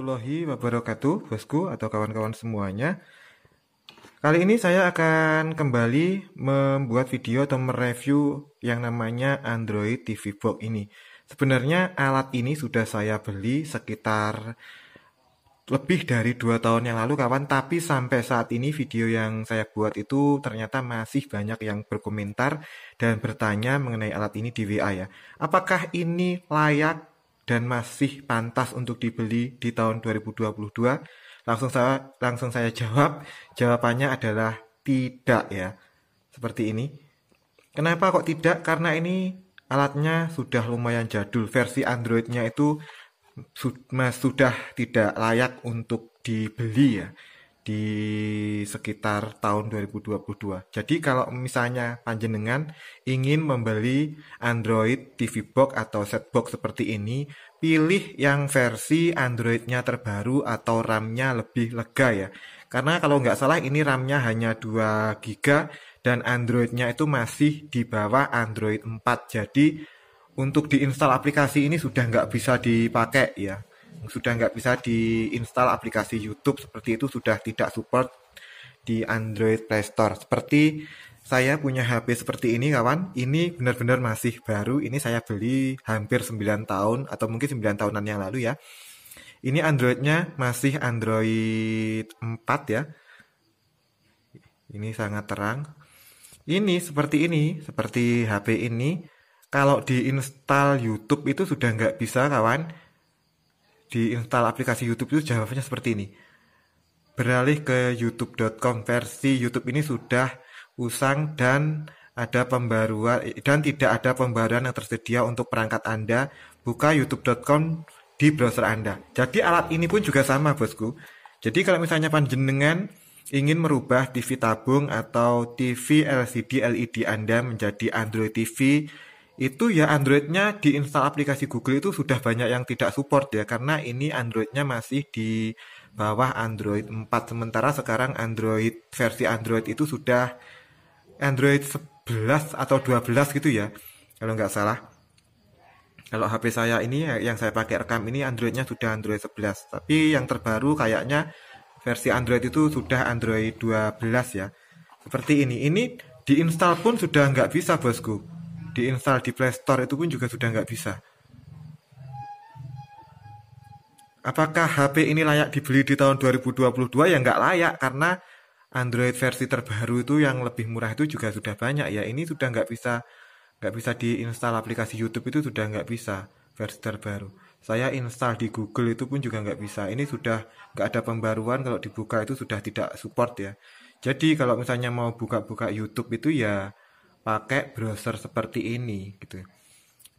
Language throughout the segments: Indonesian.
warahmatullahi wabarakatuh, bosku atau kawan-kawan semuanya. Kali ini saya akan kembali membuat video atau mereview yang namanya Android TV Box ini. Sebenarnya alat ini sudah saya beli sekitar lebih dari dua tahun yang lalu kawan tapi sampai saat ini video yang saya buat itu ternyata masih banyak yang berkomentar dan bertanya mengenai alat ini di WA ya apakah ini layak dan masih pantas untuk dibeli di tahun 2022 langsung saya langsung saya jawab. Jawabannya adalah tidak ya. Seperti ini. Kenapa kok tidak? Karena ini alatnya sudah lumayan jadul. Versi Androidnya itu sudah tidak layak untuk dibeli ya di sekitar tahun 2022. Jadi kalau misalnya panjenengan ingin membeli Android TV Box atau set box seperti ini, pilih yang versi Androidnya terbaru atau RAM-nya lebih lega ya. Karena kalau nggak salah ini RAM-nya hanya 2 GB dan Androidnya itu masih di bawah Android 4. Jadi untuk diinstal aplikasi ini sudah nggak bisa dipakai ya sudah nggak bisa diinstal aplikasi YouTube seperti itu sudah tidak support di Android Play Store. Seperti saya punya HP seperti ini kawan ini benar-benar masih baru. Ini saya beli hampir 9 tahun atau mungkin 9 tahunan yang lalu ya. Ini Androidnya masih Android 4 ya. Ini sangat terang. Ini seperti ini seperti HP ini. Kalau diinstal YouTube itu sudah nggak bisa kawan diinstal aplikasi YouTube itu jawabannya seperti ini. Beralih ke youtube.com versi YouTube ini sudah usang dan ada pembaruan dan tidak ada pembaruan yang tersedia untuk perangkat Anda. Buka youtube.com di browser Anda. Jadi alat ini pun juga sama bosku. Jadi kalau misalnya panjenengan ingin merubah TV tabung atau TV LCD LED Anda menjadi Android TV itu ya Androidnya diinstal aplikasi Google itu sudah banyak yang tidak support ya karena ini Androidnya masih di bawah Android 4 sementara sekarang Android versi Android itu sudah Android 11 atau 12 gitu ya kalau nggak salah. Kalau HP saya ini yang saya pakai rekam ini Androidnya sudah Android 11 tapi yang terbaru kayaknya versi Android itu sudah Android 12 ya. Seperti ini. Ini diinstal pun sudah nggak bisa bosku diinstal di Play Store itu pun juga sudah nggak bisa. Apakah HP ini layak dibeli di tahun 2022? Ya nggak layak karena Android versi terbaru itu yang lebih murah itu juga sudah banyak ya. Ini sudah nggak bisa nggak bisa diinstal aplikasi YouTube itu sudah nggak bisa versi terbaru. Saya install di Google itu pun juga nggak bisa. Ini sudah nggak ada pembaruan kalau dibuka itu sudah tidak support ya. Jadi kalau misalnya mau buka-buka YouTube itu ya pakai browser seperti ini gitu.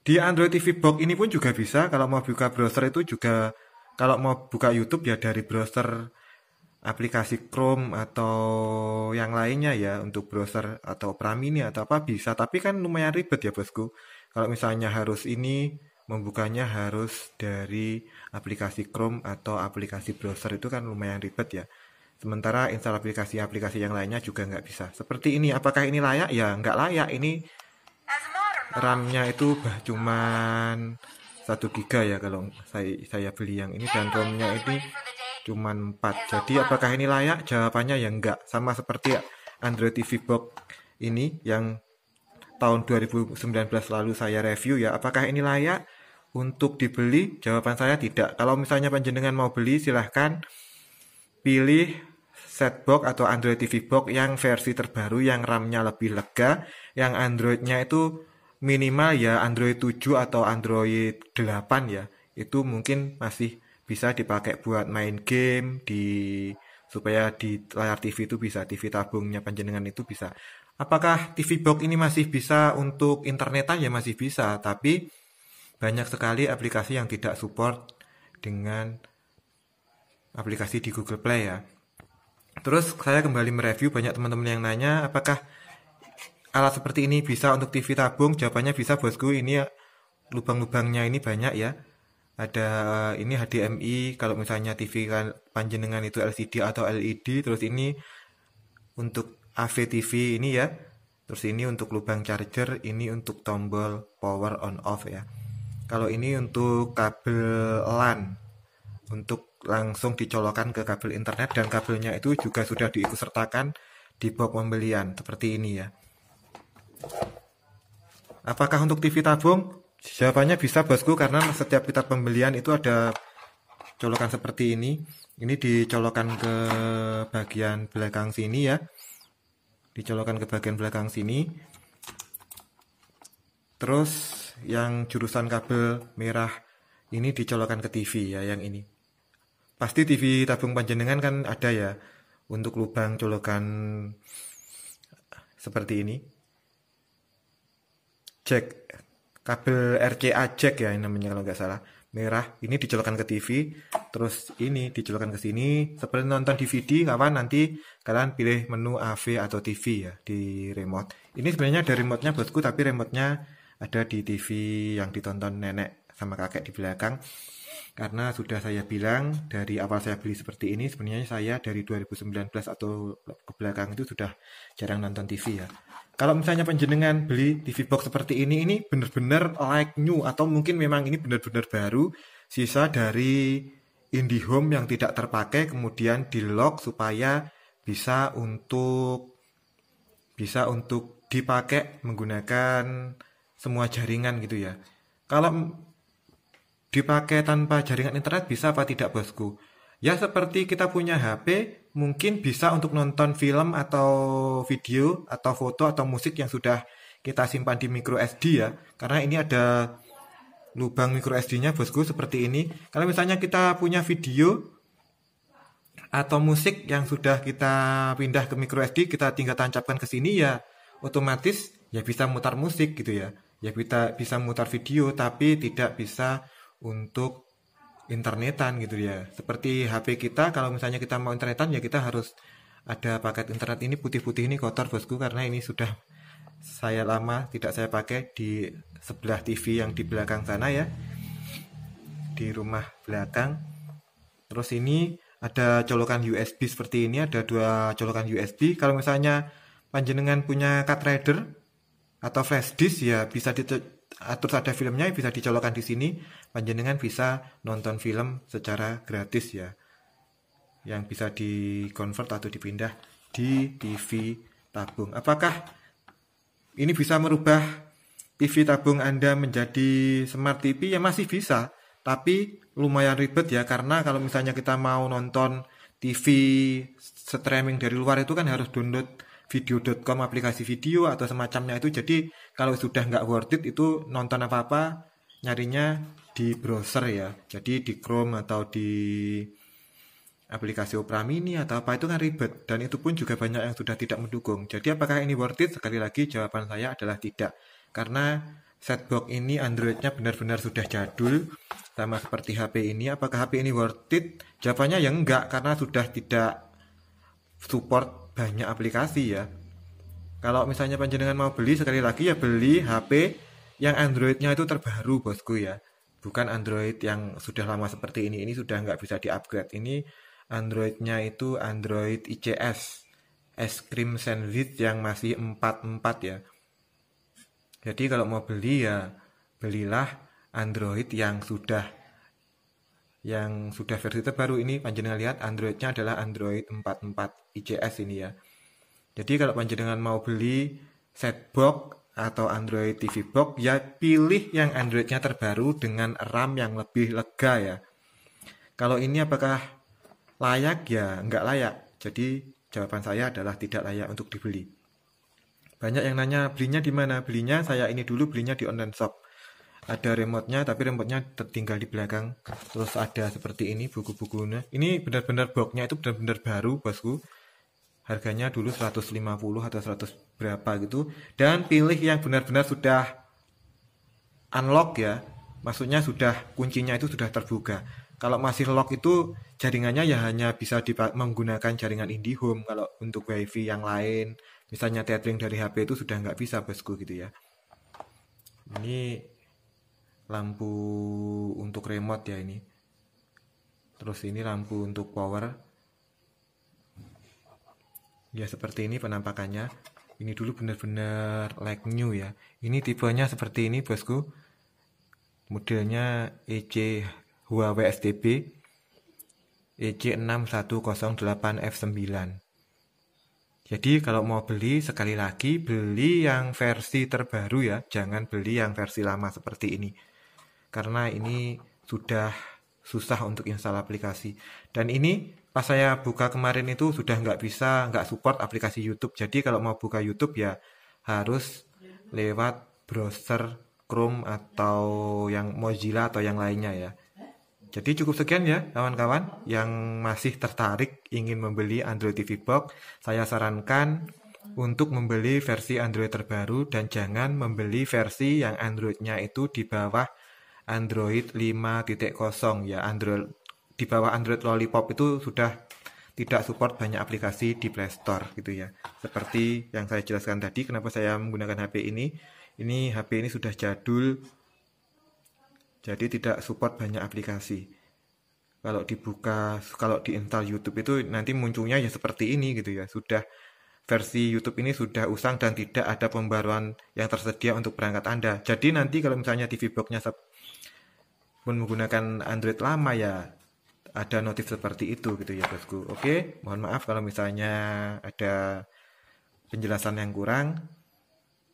Di Android TV Box ini pun juga bisa kalau mau buka browser itu juga kalau mau buka YouTube ya dari browser aplikasi Chrome atau yang lainnya ya untuk browser atau Opera Mini atau apa bisa. Tapi kan lumayan ribet ya bosku. Kalau misalnya harus ini membukanya harus dari aplikasi Chrome atau aplikasi browser itu kan lumayan ribet ya Sementara install aplikasi-aplikasi yang lainnya juga nggak bisa. Seperti ini, apakah ini layak? Ya nggak layak. Ini RAM-nya itu bah cuman 1 giga ya kalau saya saya beli yang ini dan ROM-nya ini cuman 4. Jadi apakah ini layak? Jawabannya ya enggak. Sama seperti Android TV Box ini yang tahun 2019 lalu saya review ya. Apakah ini layak untuk dibeli? Jawaban saya tidak. Kalau misalnya panjenengan mau beli silahkan pilih setbox atau Android TV Box yang versi terbaru yang RAM-nya lebih lega, yang Android-nya itu minimal ya Android 7 atau Android 8 ya. Itu mungkin masih bisa dipakai buat main game di supaya di layar TV itu bisa TV tabungnya panjenengan itu bisa. Apakah TV box ini masih bisa untuk internetan ya masih bisa, tapi banyak sekali aplikasi yang tidak support dengan aplikasi di Google Play ya. Terus saya kembali mereview banyak teman-teman yang nanya apakah alat seperti ini bisa untuk TV tabung? Jawabannya bisa bosku. Ini lubang-lubangnya ini banyak ya. Ada ini HDMI kalau misalnya TV kan panjenengan itu LCD atau LED. Terus ini untuk AV-TV ini ya. Terus ini untuk lubang charger, ini untuk tombol power on off ya. Kalau ini untuk kabel LAN untuk langsung dicolokkan ke kabel internet dan kabelnya itu juga sudah diikutsertakan di box pembelian seperti ini ya. Apakah untuk TV tabung? Jawabannya bisa bosku karena setiap kita pembelian itu ada colokan seperti ini. Ini dicolokkan ke bagian belakang sini ya. Dicolokkan ke bagian belakang sini. Terus yang jurusan kabel merah ini dicolokkan ke TV ya yang ini. Pasti TV tabung panjenengan kan ada ya untuk lubang colokan seperti ini. Jack kabel RCA jack ya ini namanya kalau nggak salah. Merah ini dicolokkan ke TV terus ini dicolokkan ke sini. Seperti nonton DVD kawan nanti kalian pilih menu AV atau TV ya di remote. Ini sebenarnya ada remote-nya bosku tapi remote-nya ada di TV yang ditonton nenek sama kakek di belakang karena sudah saya bilang dari awal saya beli seperti ini sebenarnya saya dari 2019 atau ke belakang itu sudah jarang nonton TV ya kalau misalnya penjenengan beli TV box seperti ini, ini benar-benar like new atau mungkin memang ini benar-benar baru, sisa dari IndiHome yang tidak terpakai kemudian di lock supaya bisa untuk bisa untuk dipakai menggunakan semua jaringan gitu ya. Kalau dipakai tanpa jaringan internet bisa apa tidak bosku? Ya seperti kita punya HP mungkin bisa untuk nonton film atau video atau foto atau musik yang sudah kita simpan di micro SD ya. Karena ini ada lubang micro SD-nya bosku seperti ini. Kalau misalnya kita punya video atau musik yang sudah kita pindah ke micro SD kita tinggal tancapkan ke sini ya otomatis ya bisa mutar musik gitu ya. Ya kita bisa mutar video tapi tidak bisa untuk internetan gitu ya. Seperti HP kita kalau misalnya kita mau internetan ya kita harus ada paket internet ini putih-putih ini kotor bosku karena ini sudah saya lama tidak saya pakai di sebelah TV yang di belakang sana ya. Di rumah belakang. Terus ini ada colokan USB seperti ini, ada dua colokan USB. Kalau misalnya panjenengan punya card reader atau flash disk ya bisa terus ada filmnya bisa dicolokkan di sini. Panjenengan bisa nonton film secara gratis ya. Yang bisa dikonvert atau dipindah di TV tabung. Apakah ini bisa merubah TV tabung Anda menjadi smart TV ya masih bisa. Tapi lumayan ribet ya karena kalau misalnya kita mau nonton TV streaming dari luar itu kan harus download video.com aplikasi video atau semacamnya itu. Jadi kalau sudah nggak worth it itu nonton apa-apa nyarinya di browser ya. Jadi di Chrome atau di aplikasi Opera Mini atau apa itu kan ribet. Dan itu pun juga banyak yang sudah tidak mendukung. Jadi apakah ini worth it? Sekali lagi jawaban saya adalah tidak. Karena setbox ini Androidnya benar-benar sudah jadul sama seperti HP ini. Apakah HP ini worth it? Jawabannya ya enggak karena sudah tidak support banyak aplikasi ya. Kalau misalnya panjenengan mau beli sekali lagi ya beli HP yang Androidnya itu terbaru bosku ya. Bukan Android yang sudah lama seperti ini. Ini sudah nggak bisa di-upgrade. Ini Androidnya itu Android ICS. Es krim sandwich yang masih 44 ya. Jadi kalau mau beli ya belilah Android yang sudah yang sudah versi terbaru ini panjenengan lihat Androidnya adalah Android 44 ICS ini ya jadi kalau panjenengan mau beli setbox atau Android TV box ya pilih yang Androidnya terbaru dengan RAM yang lebih lega ya. Kalau ini apakah layak? Ya nggak layak. Jadi jawaban saya adalah tidak layak untuk dibeli. Banyak yang nanya belinya di mana? Belinya saya ini dulu belinya di online shop. Ada remote-nya tapi remote-nya tertinggal di belakang. Terus ada seperti ini buku-bukunya. Ini benar-benar boxnya itu benar-benar baru bosku harganya dulu 150 atau 100 berapa gitu dan pilih yang benar-benar sudah unlock ya maksudnya sudah kuncinya itu sudah terbuka. Kalau masih lock itu jaringannya ya hanya bisa menggunakan jaringan IndiHome kalau untuk wifi yang lain misalnya tethering dari HP itu sudah nggak bisa bosku gitu ya. Ini lampu untuk remote ya ini. Terus ini lampu untuk power ya seperti ini penampakannya. Ini dulu benar-benar like new ya. Ini tipenya seperti ini bosku. Modelnya EC Huawei STB EC6108F9 jadi kalau mau beli sekali lagi beli yang versi terbaru ya, jangan beli yang versi lama seperti ini. Karena ini sudah susah untuk install aplikasi. Dan ini pas saya buka kemarin itu sudah nggak bisa, nggak support aplikasi YouTube. Jadi kalau mau buka YouTube ya harus lewat browser Chrome atau yang Mozilla atau yang lainnya ya. Jadi cukup sekian ya kawan-kawan yang masih tertarik ingin membeli Android TV Box. Saya sarankan untuk membeli versi Android terbaru dan jangan membeli versi yang Androidnya itu di bawah Android 5.0 ya Android di bawah Android Lollipop itu sudah tidak support banyak aplikasi di Play Store gitu ya. Seperti yang saya jelaskan tadi kenapa saya menggunakan HP ini. Ini HP ini sudah jadul jadi tidak support banyak aplikasi. Kalau dibuka, kalau diinstal YouTube itu nanti munculnya ya seperti ini gitu ya. Sudah versi YouTube ini sudah usang dan tidak ada pembaruan yang tersedia untuk perangkat Anda. Jadi nanti kalau misalnya TV boxnya pun menggunakan Android lama ya ada notif seperti itu gitu ya bosku. Oke, mohon maaf kalau misalnya ada penjelasan yang kurang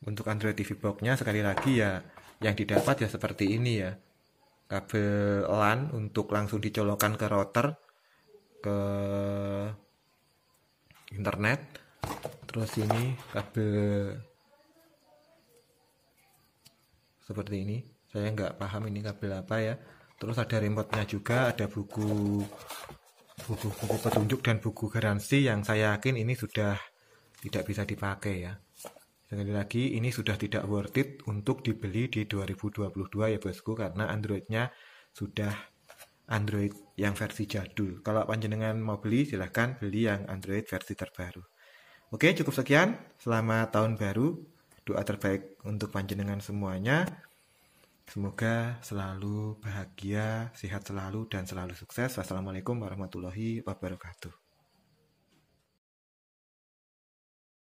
untuk Android TV boxnya. Sekali lagi ya yang didapat ya seperti ini ya. Kabel LAN untuk langsung dicolokkan ke router ke internet. Terus ini kabel seperti ini. Saya nggak paham ini kabel apa ya terus ada remote-nya juga ada buku buku-buku petunjuk dan buku garansi yang saya yakin ini sudah tidak bisa dipakai ya Sekali lagi ini sudah tidak worth it untuk dibeli di 2022 ya bosku karena Androidnya sudah Android yang versi jadul. Kalau panjenengan mau beli silahkan beli yang Android versi terbaru. Oke cukup sekian. Selamat tahun baru. Doa terbaik untuk panjenengan semuanya. Semoga selalu bahagia, sehat selalu, dan selalu sukses. Wassalamualaikum warahmatullahi wabarakatuh.